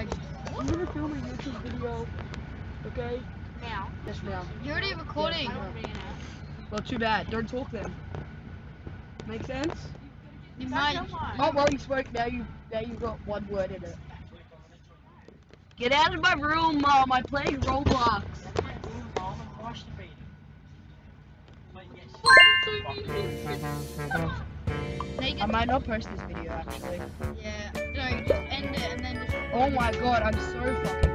I'm gonna film a YouTube video. Okay? Now. Yes, ma'am. You're already recording. Yes, Well, too bad. Don't talk then. Make sense? You might. Oh, well, you spoke. Now you, now you've got one word in it. Get out of my room, Mom. I'm playing Roblox. I might not post this video actually. Oh my god, I'm so fucking